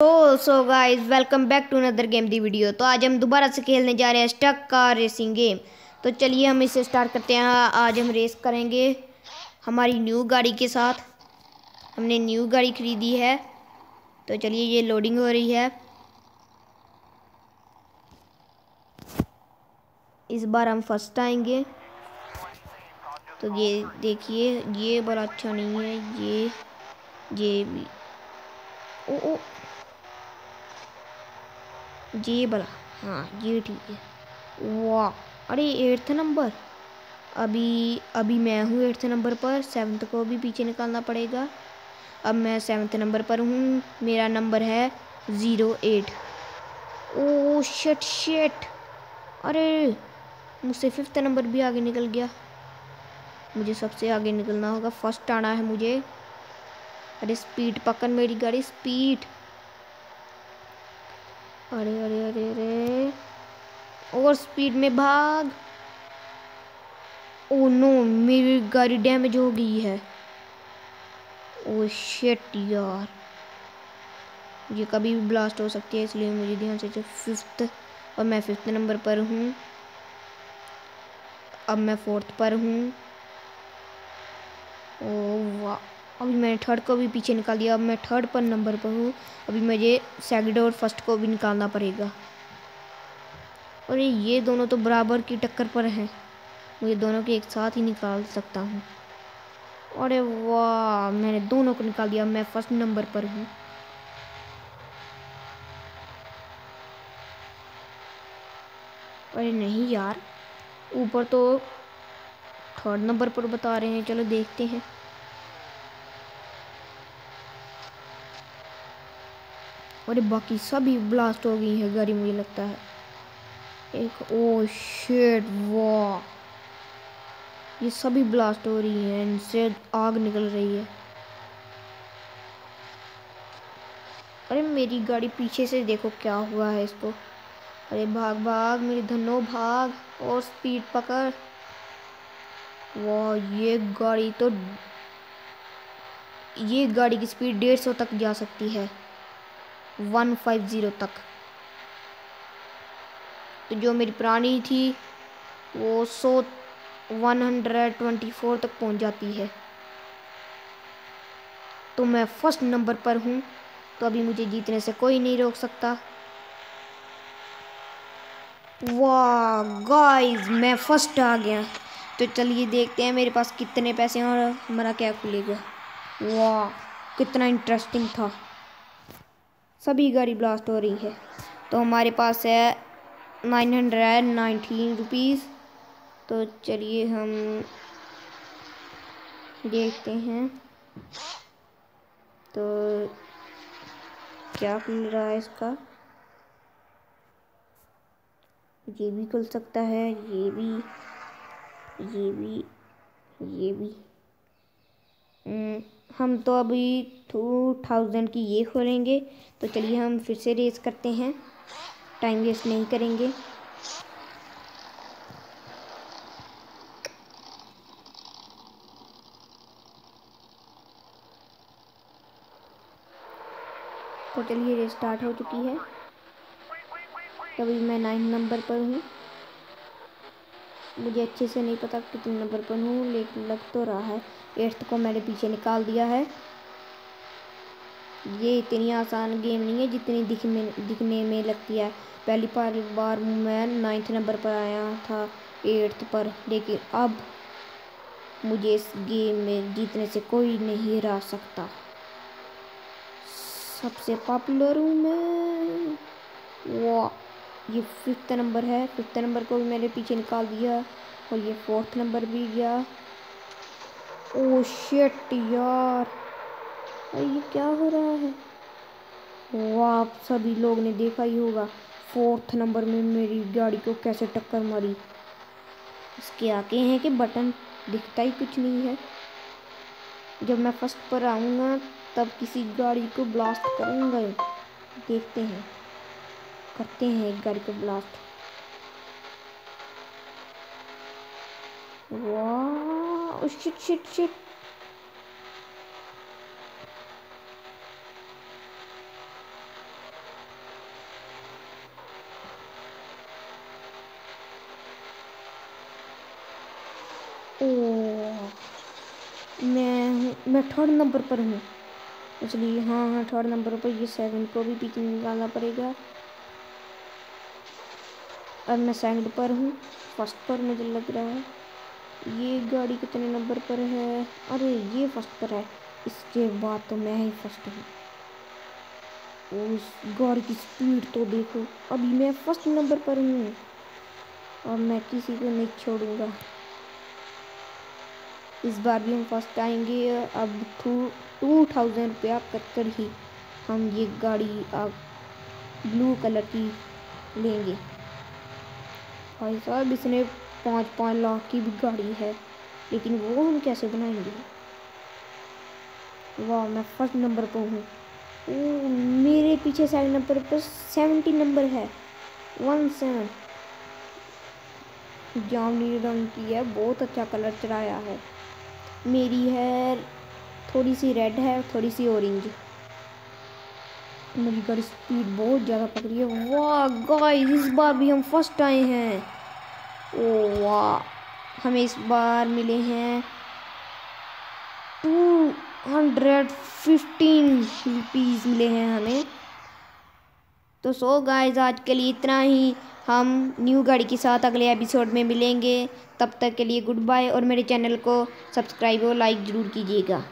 तो so guys welcome back to another game the video तो आज हम दोबारा से खेलने जा रहे हैं स्टक कार रेसिंग गेम तो चलिए हम इसे स्टार्ट करते हैं। आज हम रेस करेंगे हमारी न्यू गाड़ी के साथ। हमने न्यू गाड़ी खरीदी है। तो चलिए ये लोडिंग हो रही है। इस बार हम फ़र्स्ट आएँगे। तो ये देखिए, ये बड़ा अच्छा नहीं है। ये ये भी ओ ओ। ये बड़ा हाँ ये ठीक है। वाह, अरे एट्थ नंबर अभी अभी मैं हूँ एट्थ नंबर पर सेवन्थ को भी पीछे निकालना पड़ेगा। अब मैं सेवन्थ नंबर पर हूँ, मेरा नंबर है zero eight O shut shut अरे, मुझसे फिफ्थ नंबर भी आगे निकल गया। मुझे सबसे आगे निकलना होगा फ़र्स्ट आना है मुझे। अरे स्पीड पकड़ मेरी गाड़ी स्पीड अरे अरे अरे अरे। और स्पीड में भाग। ओ नो मेरी गाड़ी डैमेज हो गई है। ओ शेट यार। ये कभी भी ब्लास्ट हो सकती है, इसलिए मुझे ध्यान से फिफ्थ और मैं फिफ्थ नंबर पर हूँ। अब मैं फोर्थ पर हूँ। ओ वाह अभी मैंने थर्ड को भी पीछे निकाल दिया, अब मैं थर्ड पर नंबर पर हूँ। अभी मुझे सेकंड और फ़र्स्ट को भी निकालना पड़ेगा। और ये दोनों तो बराबर की टक्कर पर हैं। मुझे दोनों के एक साथ ही निकाल सकता हूँ। अरे वाह, मैंने दोनों को निकाल दिया मैं फ़र्स्ट नंबर पर हूँ। अरे नहीं यार, ऊपर तो थर्ड नंबर पर बता रहे हैं, चलो देखते हैं। और बाकी सभी ब्लास्ट हो गई है गाड़ी मुझे लगता है। एक ओ शेड वाह। ये सभी ब्लास्ट हो रही है, इनसे आग निकल रही है। अरे मेरी गाड़ी पीछे से देखो क्या हुआ है इसको। अरे भाग भाग, मेरी धनो भाग, और स्पीड पकड़। वाह, ये गाड़ी तो ये गाड़ी की स्पीड डेढ़ सौ तक जा सकती है। वन फाइव ज़ीरो तक। तो जो मेरी पुरानी थी, वो सौ वन हंड्रेड ट्वेंटी फोर तक पहुँच जाती है। तो मैं फ़र्स्ट नंबर पर हूँ तो अभी मुझे जीतने से कोई नहीं रोक सकता। वाह गाइस मैं फ़र्स्ट आ गया। तो चलिए देखते हैं मेरे पास कितने पैसे हैं और हमारा क्या खुलेगा। वाह, कितना इंटरेस्टिंग था। सभी गाड़ी ब्लास्ट हो रही है। तो हमारे पास है नाइन हंड्रेड नाइनटीन रुपीज़ तो चलिए हम देखते हैं। तो क्या खुल रहा है इसका? ये भी खुल सकता है, ये भी ये भी ये भी। हम तो अभी टू थाउज़ेंड की ये खोलेंगे। तो चलिए हम फिर से रेस करते हैं। टाइम वेस्ट नहीं करेंगे। तो चलिए रेस स्टार्ट हो चुकी है। अभी मैं नाइन नंबर पर हूँ। मुझे अच्छे से नहीं पता कितने नंबर पर हूँ, लेकिन लग तो रहा है। एट्थ को मैंने पीछे निकाल दिया है। ये इतनी आसान गेम नहीं है जितनी दिखने दिखने में लगती है। पहली बार बार मैं नाइन्थ नंबर पर आया था एट्थ पर, लेकिन अब मुझे इस गेम में जीतने से कोई नहीं हरा सकता। सबसे पॉपुलर हूँ मैं। वाह, ये फिफ्थ नंबर है। फिफ्थ नंबर को भी मैंने पीछे निकाल दिया और ये फोर्थ नंबर भी गया। ओ शेट यार। ये क्या हो रहा है? वाह आप सभी लोग ने देखा ही होगा, फोर्थ नंबर में मेरी गाड़ी को कैसे टक्कर मारी। इसके आगे हैं कि बटन दिखता ही कुछ नहीं है। जब मैं फ़र्स्ट पर आऊँगा, तब किसी गाड़ी को ब्लास्ट करूँगा। देखते हैं, करते हैं एक गाड़ी को ब्लास्ट। वाह शिट शिट शिट। मैं मैं थर्ड नंबर पर हूँ। इसलिए हाँ हाँ थर्ड नंबर पर ये सेवन को भी पीछे निकालना पड़ेगा। अब मैं सेकंड पर हूँ फ़र्स्ट पर मुझे लग रहा है। ये गाड़ी कितने नंबर पर है? अरे, ये फ़र्स्ट पर है। इसके बाद तो मैं ही फ़र्स्ट हूँ। उस गाड़ी की स्पीड तो देखो। अभी मैं फ़र्स्ट नंबर पर हूँ। और मैं किसी को नहीं छोड़ूँगा। इस बार भी हम फ़र्स्ट आएँगे। अब टू टू थाउज़ेंड रुपया कर ही हम ये गाड़ी अब ब्लू कलर की लेंगे। भाई साहब, इसने पाँच पाँच लाख की भी गाड़ी है, लेकिन वो हम कैसे बनाएँगे? वाह, मैं फ़र्स्ट नंबर पर हूँ। मेरे पीछे सेकंड नंबर पर सेवेंटी नंबर है। वन सेवन जामनी रंग की है, बहुत अच्छा कलर चढ़ाया है। मेरी है, थोड़ी सी रेड है, थोड़ी सी ऑरेंज मेरी गाड़ी स्पीड बहुत ज़्यादा पकड़ी है. वाह गाइस इस बार भी हम फ़र्स्ट आए हैं. ओ, वाह. हमें इस बार मिले हैं टू हंड्रेड फिफ्टीन रुपीज़ मिले हैं हमें. तो सो गाइस आज के लिए इतना ही। हम न्यू गाड़ी के साथ अगले एपिसोड में मिलेंगे। तब तक के लिए गुड बाय और मेरे चैनल को सब्सक्राइब और लाइक ज़रूर कीजिएगा।